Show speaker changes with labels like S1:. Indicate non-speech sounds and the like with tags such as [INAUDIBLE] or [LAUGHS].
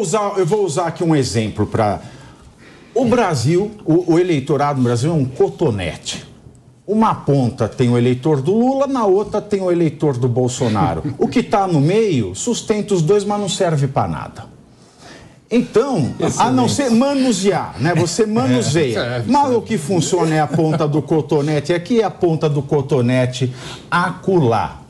S1: usar, eu vou usar aqui um exemplo para. O Brasil, o, o, eleitorado no Brasil é um cotonete. Uma ponta tem o eleitor do Lula, na outra tem o eleitor do Bolsonaro. [LAUGHS] O que está no meio sustenta os dois, mas não serve para nada. Então, Excelente. a não ser manusear, né? Você [LAUGHS] manuseia. É, Mas o que funciona é a ponta do cotonete aqui e a ponta do cotonete acolá.